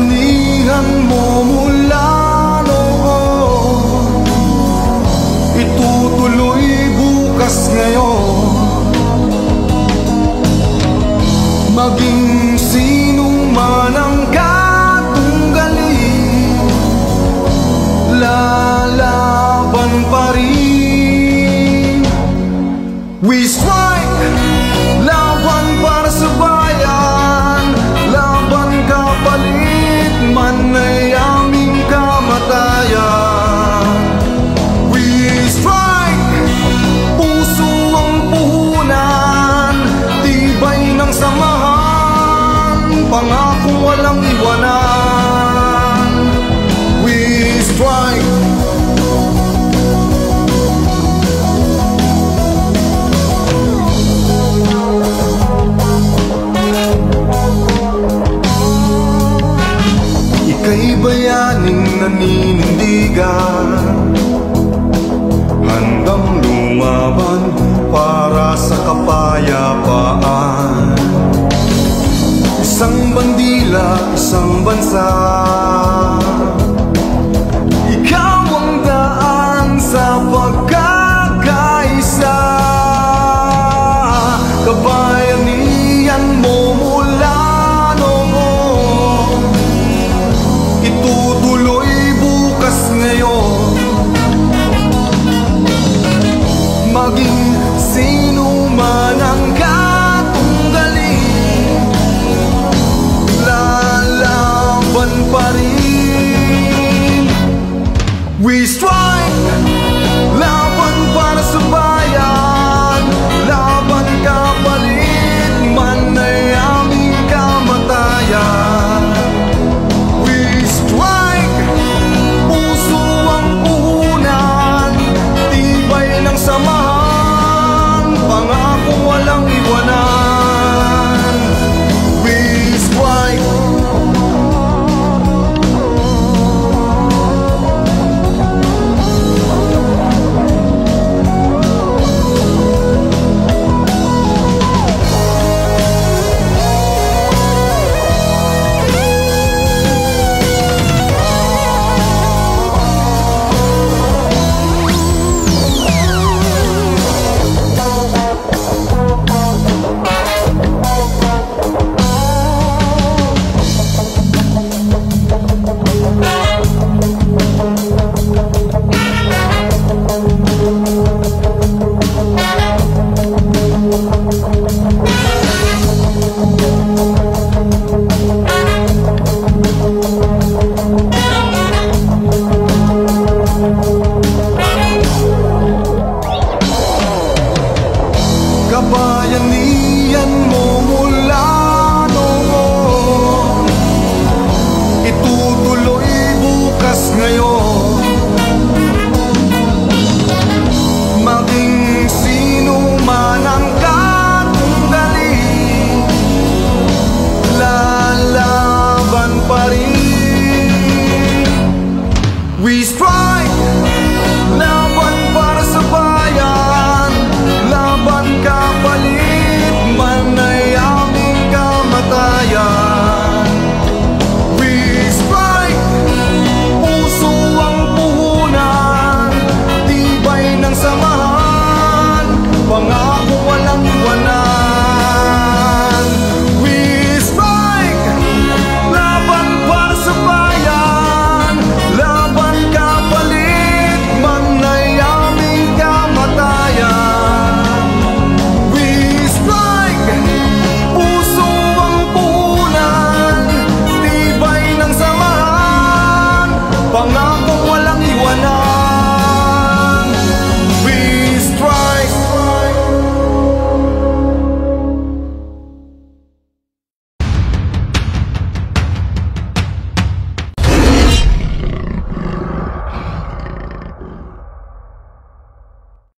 bayanihan mo mula noon. Itutuloy bukas ngayon. Maging sinong man ang katunggali Lahat walang iwanan. We strong. mine. Now